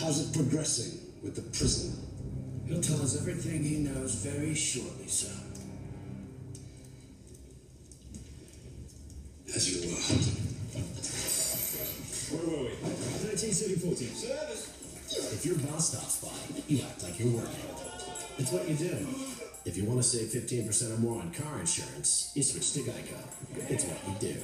How's it progressing with the prisoner? He'll tell us everything he knows very shortly, sir. As you were. Where were we? 1940. Service. If your boss stops by, you act like you're working. It's what you do. If you want to save 15% or more on car insurance, you switch to Geico. It's what you do.